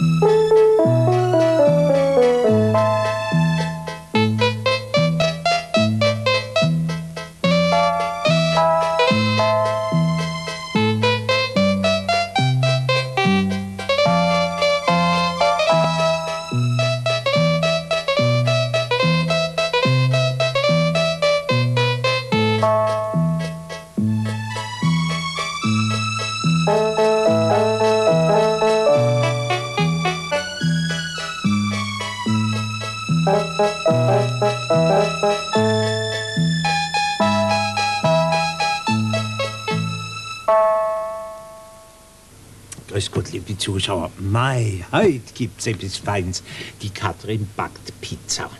Thank uh you. -huh. Grüß Gott, liebe Zuschauer. Mai, heute gibt's etwas Feins. Die Katrin backt Pizza.